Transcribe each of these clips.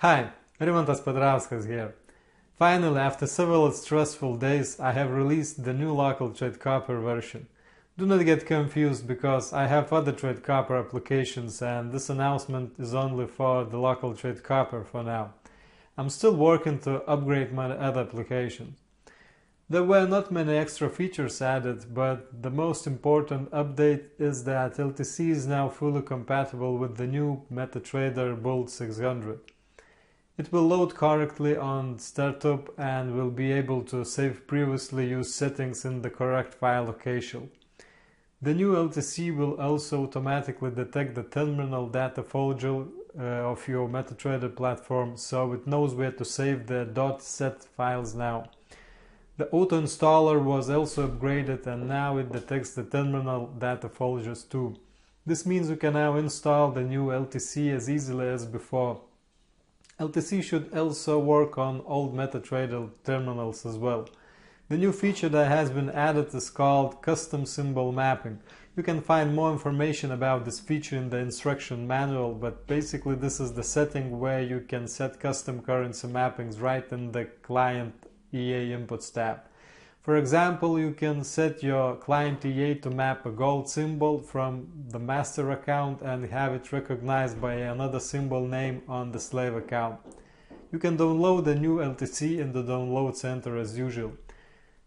Hi, Rimantas Petrauskas here. Finally, after several stressful days, I have released the new local Trade Copier version. Do not get confused because I have other Trade Copier applications and this announcement is only for the local Trade Copier for now. I'm still working to upgrade my other applications. There were not many extra features added, but the most important update is that LTC is now fully compatible with the new MetaTrader Build 600. It will load correctly on startup and will be able to save previously used settings in the correct file location. The new LTC will also automatically detect the terminal data folder uh, of your MetaTrader platform so it knows where to save the .set files now. The auto installer was also upgraded and now it detects the terminal data folders too. This means you can now install the new LTC as easily as before. LTC should also work on old MetaTrader terminals as well. The new feature that has been added is called Custom Symbol Mapping. You can find more information about this feature in the instruction manual, but basically this is the setting where you can set custom currency mappings right in the client EA Inputs tab. For example, you can set your client EA to map a gold symbol from the master account and have it recognized by another symbol name on the slave account. You can download the new LTC in the download center as usual.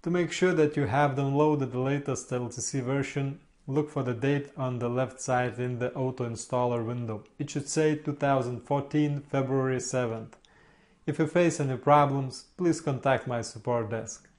To make sure that you have downloaded the latest LTC version, look for the date on the left side in the auto installer window. It should say 2014 February 7th. If you face any problems, please contact my support desk.